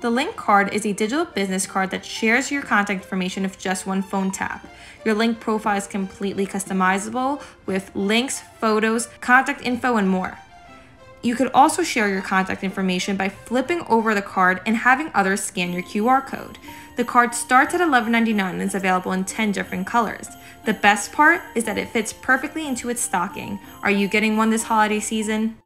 The Linq card is a digital business card that shares your contact information with just one phone tap. Your Linq profile is completely customizable with links, photos, contact info, and more. You could also share your contact information by flipping over the card and having others scan your QR code. The card starts at $11.99 and is available in 10 different colors. The best part is that it fits perfectly into its stocking. Are you getting one this holiday season?